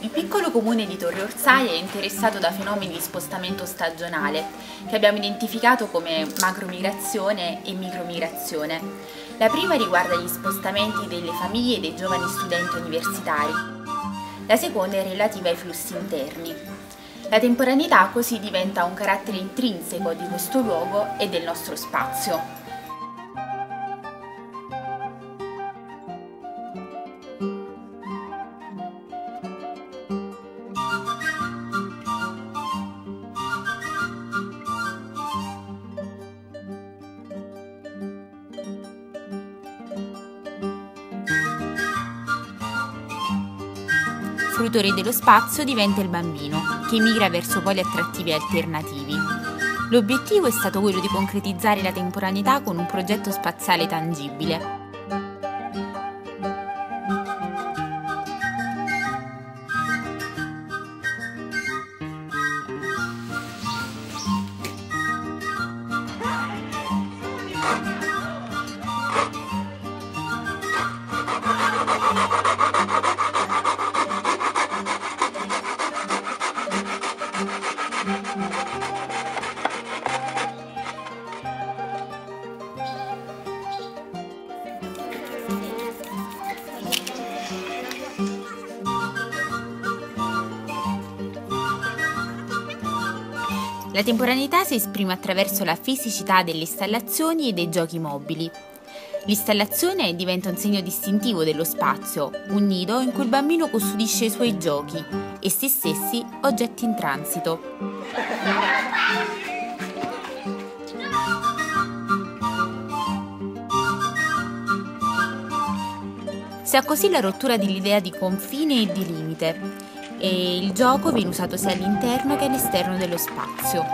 Il piccolo comune di Torre Orsai è interessato da fenomeni di spostamento stagionale che abbiamo identificato come macromigrazione e micromigrazione. La prima riguarda gli spostamenti delle famiglie e dei giovani studenti universitari. La seconda è relativa ai flussi interni. La temporaneità così diventa un carattere intrinseco di questo luogo e del nostro spazio. Fruitore dello spazio diventa il bambino, che migra verso poli attrattivi alternativi. L'obiettivo è stato quello di concretizzare la temporaneità con un progetto spaziale tangibile, La temporaneità si esprime attraverso la fisicità delle installazioni e dei giochi mobili. L'installazione diventa un segno distintivo dello spazio, un nido in cui il bambino custodisce i suoi giochi e se stessi oggetti in transito. Si ha così la rottura dell'idea di confine e di limite, e il gioco viene usato sia all'interno che all'esterno dello spazio.